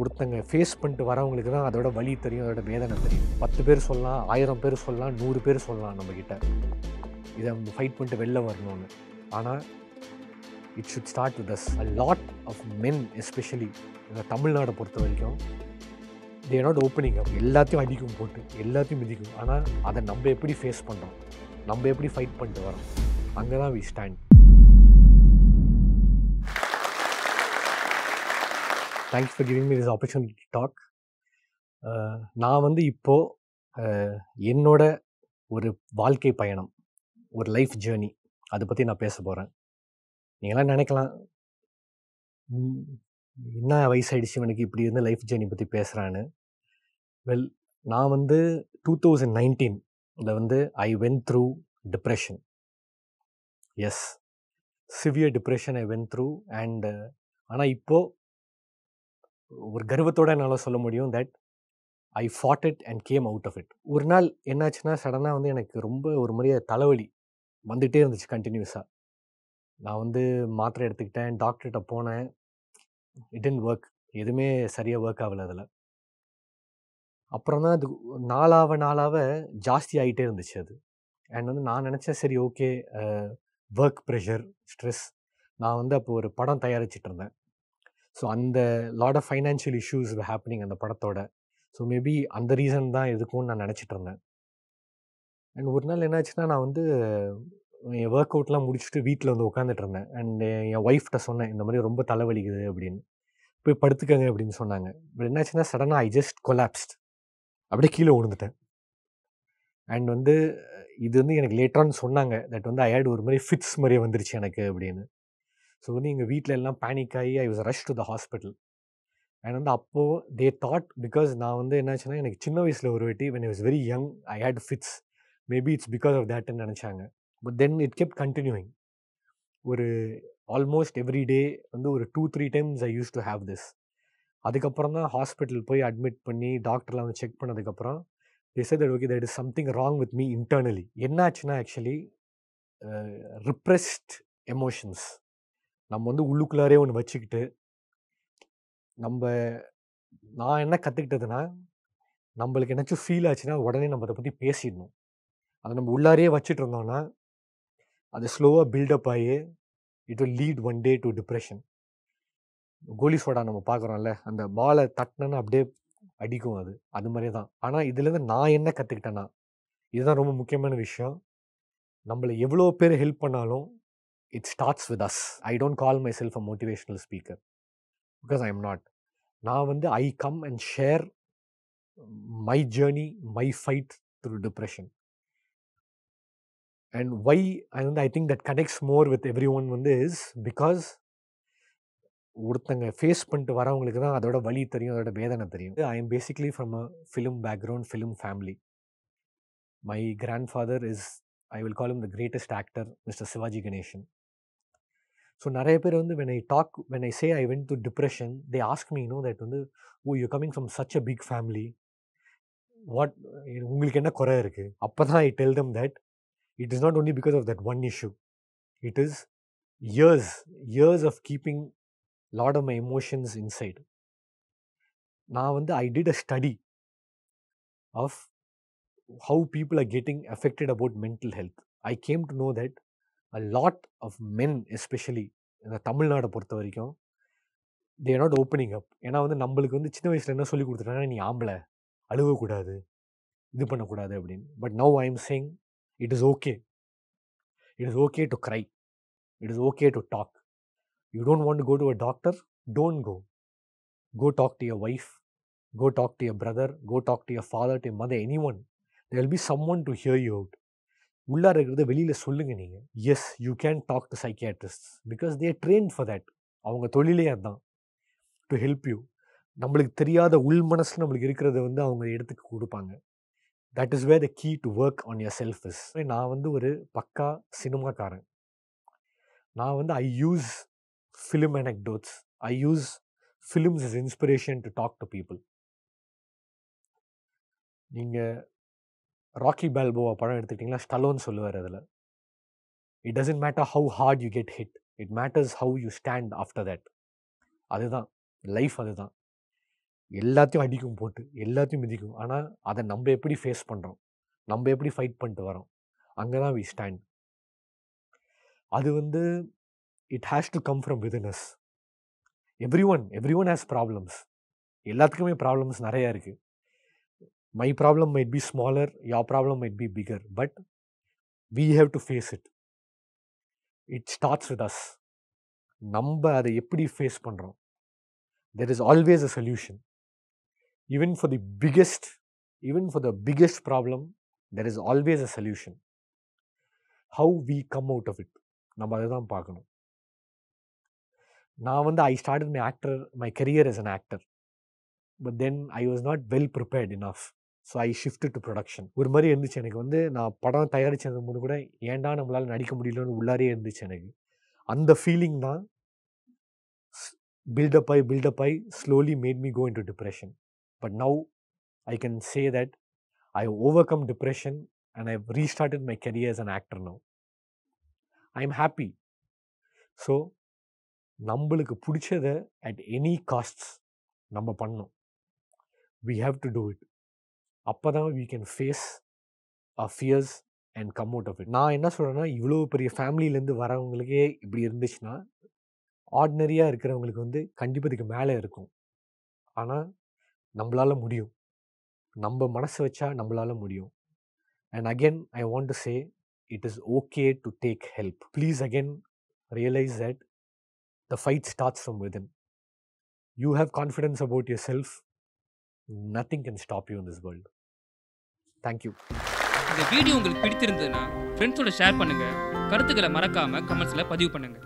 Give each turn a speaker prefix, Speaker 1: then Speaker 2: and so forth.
Speaker 1: ஒருத்தங்க ஃபேஸ் பண்ணிட்டு வரவங்களுக்கு தான் அதோட வழி தெரியும் அதோட வேதனை தெரியும். பத்து பேர் சொல்லலாம் ஆயிரம் பேர் சொல்லலாம் நூறு பேர் சொல்லலாம் நம்மக்கிட்ட இதை ஃபைட் பண்ணிட்டு வெளில வரணும்னு. ஆனால் it should start with us a lot of men especially இந்த தமிழ்நாடை பொறுத்த வரைக்கும் தே நாட் ஓப்பனிங் அப் எல்லாத்தையும் அடிக்கும் போட்டு எல்லாத்தையும் மிதிக்கும். ஆனால் அதை நம்ம எப்படி ஃபேஸ் பண்ணுறோம் நம்ம எப்படி ஃபைட் பண்ணிட்டு வரோம் அங்கே தான் we stand thanks for giving me this opportunity talk நான் வந்து இப்போது என்னோட ஒரு வாழ்க்கை பயணம் ஒரு லைஃப் ஜேர்னி அதை பற்றி நான் பேச போகிறேன் நீங்களாம் நினைக்கலாம் என்ன வயசாயிடுச்சு எனக்கு இப்படி இருந்து லைஃப் ஜேர்னி பற்றி பேசுகிறான்னு வெல் நான் வந்து டூ தௌசண்ட் நைன்டீனில் வந்து I went through depression as severe depression I went through and ஆனால் இப்போது ஒரு கர்வத்தோட என்னால் சொல்ல முடியும் that I fought it and came out of it ஒரு நாள் என்னாச்சுன்னா சடனாக வந்து எனக்கு ரொம்ப ஒரு மாதிரியே தலைவலி வந்துகிட்டே இருந்துச்சு கண்டினியூஸாக நான் வந்து மாத்திரை எடுத்துக்கிட்டேன் டாக்டர்கிட்ட போனேன். இட் இன் ஒர்க் எதுவுமே சரியாக ஒர்க் ஆகலை அதில். அப்புறம் தான் அது நாளாவ நாளாவ ஜாஸ்தி ஆகிட்டே இருந்துச்சு அது. அண்ட் வந்து நான் நினச்சேன் சரி ஓகே ஒர்க் ப்ரெஷர் ஸ்ட்ரெஸ் நான் வந்து அப்போ ஒரு படம் தயாரிச்சிட்டு இருந்தேன். ஸோ அந்த lot of financial issues happening அந்த படத்தோட. ஸோ மேபி அந்த ரீசன் தான் இருக்கும்னு நான் நினச்சிட்டு இருந்தேன். அண்ட் ஒரு நாள் என்னாச்சுன்னா நான் வந்து என் ஒர்க் அவுட்லாம் முடிச்சுட்டு வீட்டில் வந்து உட்காந்துட்டு இருந்தேன். அண்ட் என் ஒய்ஃப்ட்ட சொன்னேன் இந்த மாதிரி ரொம்ப தலைவலிக்குது அப்படின்னு. போய் படுத்துக்கங்க அப்படின்னு சொன்னாங்க. பட் என்னாச்சுன்னா சடனாக ஐ ஜஸ்ட் கொலாப்ஸ்ட் அப்படியே கீழே விழுந்துட்டேன். அண்ட் வந்து இது வந்து எனக்கு லேட்டரானு சொன்னாங்க. தட் வந்து ஐ ஒரு மாதிரி ஃபிட்ஸ் மாதிரியே வந்துருச்சு எனக்கு அப்படின்னு. ஸோ வந்து எங்கள் வீட்டில் எல்லாம் பேனிக் ஆகி I was rush to the hospital and வந்து அப்போது தே தாட் பிகாஸ் நான் வந்து என்னாச்சுன்னா எனக்கு சின்ன வயசில் ஒரு வாட்டி when I was very young I had fits maybe it's because of தேட்னு நினச்சாங்க. But then it kept continuing ஒரு ஆல்மோஸ்ட் எவ்ரி டே வந்து ஒரு two three times I use to have this அதுக்கப்புறம் தான் ஹாஸ்பிட்டல் போய் அட்மிட் பண்ணி டாக்டர்லாம் வந்து செக் பண்ணதுக்கப்புறம் decide okay that is something wrong with me internally என்னாச்சுன்னா ஆக்சுவலி ரிப்ரெஸ்ட் எமோஷன்ஸ் நம்ம வந்து உள்ளுக்குள்ளாரே ஒன்று வச்சுக்கிட்டு நம்ம நான் என்ன கற்றுக்கிட்டதுன்னா நம்மளுக்கு என்னாச்சும் ஃபீல் ஆச்சுன்னா உடனே நம்ம அதை பற்றி பேசிடணும். அதை நம்ம உள்ளாரே வச்சுட்டு இருந்தோம்னா அது ஸ்லோவாக பில்டப் ஆகி it will lead one day to depression Goli Soda நம்ம பார்க்குறோம்ல அந்த பாலை தட்டினோன்னா அப்படியே அடிக்கும் அது. அது மாதிரி தான் ஆனால் இதுலேருந்து நான் என்ன கற்றுக்கிட்டேன்னா இதுதான் ரொம்ப முக்கியமான விஷயம். நம்மளை எவ்வளோ பேர் ஹெல்ப் பண்ணாலும் it starts with us I don't call myself a motivational speaker because I am not நான் வந்து I come and share my journey my fight through depression and why I வந்து I think that connects more with everyone வந்து is because ஒருத்தங்க face பண்ணிட்டு வரவங்களுக்கு தான் அதோட வழி தெரியும் அதோட வேதனை தெரியும். I am basically from a film background film family my grandfather is I will call him the greatest actor mister Sivaji Ganesan so நிறைய பேர் வந்து when I talk when I say I went to depression they ask me no that வந்து ஓ you coming from such a big family what உங்களுக்கு என்ன குறை இருக்குது அப்போ தான் I tell them that it is not only because of that one issue. It is years years of keeping lot of my emotions inside. நான் வந்து I did a study of how people are getting affected about mental health I came to know that a lot of men especially இந்த தமிழ்நாடை பொறுத்த வரைக்கும் they not opening up ஏன்னா வந்து நம்மளுக்கு வந்து சின்ன வயசில் என்ன சொல்லி கொடுத்துட்டாங்கன்னா நீ ஆம்பளை அழுகக்கூடாது இது பண்ணக்கூடாது அப்படின்னு but now I am saying it is okay it is okay to cry it is okay to talk you don't want go to a doctor don't go go talk to your wife go talk to your brother go talk to your father to mother anyone there will be someone to hear you out உள்ளார இருக்கிறத வெளியில் சொல்லுங்கள் நீங்கள் yes you can talk to psychiatrist because they train for that அவங்க தொழிலே அதுதான் to help you நம்மளுக்கு தெரியாத உள் மனசில் நம்மளுக்கு இருக்கிறத வந்து அவங்க எடுத்துக்கு கொடுப்பாங்க. That is where the key to work on yourself is நான் வந்து ஒரு பக்கா சினிமாக்காரன். நான் வந்து I use film anecdotes I use films is inspiration to talk to people நீங்கள் ராக்கி பால்போவா படம் எடுத்துக்கிட்டிங்களா ஸ்டலோன்னு சொல்லுவார் அதில். It doesn't matter how hard you get hit it matters how you stand after that அதுதான். லைஃப் அதுதான். எல்லாத்தையும் அடிக்கும் போட்டு எல்லாத்தையும் மிதிக்கும். ஆனால் அதை நம்ம எப்படி ஃபேஸ் பண்ணுறோம் நம்ம எப்படி ஃபைட் பண்ணிட்டு வரோம்? அங்கே தான் வி ஸ்டாண்ட் அது வந்து it has to come from witness everyone everyone has problems எல்லாத்துக்குமே ப்ராப்ளம்ஸ் நிறையா இருக்குது my problem might be smaller your problem might be bigger but we have to face it it starts with us நம்ம அதை எப்படி face பண்ணுறோம் there is always a solution even for the biggest even for the biggest problem there is always a solution how we come out of it நம்ம அதை தான் பார்க்கணும். நான் வந்து I start my actor my career as an actor but then I was not well prepared enough so I shift to production ஒரு மாதிரி இருந்துச்சு எனக்கு வந்து. நான் படம் தயாரிச்சது முன்னு கூட ஏன்டா நம்மளால் நடிக்க முடியலன்னு உள்ளாரே இருந்துச்சு எனக்கு. அந்த ஃபீலிங் தான் பில்டப் ஆகி பில்டப் ஆகி slowly made me go into depression but now I can say that I overcome depression and I restarted my career as an actor now I am happy so நம்மளுக்கு பிடிச்சத at any costs நம்ம பண்ணோம் we have to do it அப்போ தான் we can face a fears and come out of it நான் என்ன சொல்கிறேன்னா இவ்வளோ பெரிய ஃபேமிலியிலேருந்து வரவங்களுக்கே இப்படி இருந்துச்சுன்னா ஆர்டினரியாக இருக்கிறவங்களுக்கு வந்து கண்டிப்பாக இதுக்கு மேலே இருக்கும். ஆனால் நம்மளால் முடியும். நம்ம மனசு வச்சா நம்மளால் முடியும். And again I want to say it is okay to take help please again realise that the fight starts from within. You have confidence about yourself nothing can stop you in this world thank you
Speaker 2: இந்த video உங்களுக்கு பிடித்திருந்ததுன்னா ஃப்ரெண்ட்ஸோட share பண்ணுங்கள் கருத்துக்களை மறக்காமல் கமெண்ட்ஸில் பதிவு பண்ணுங்கள்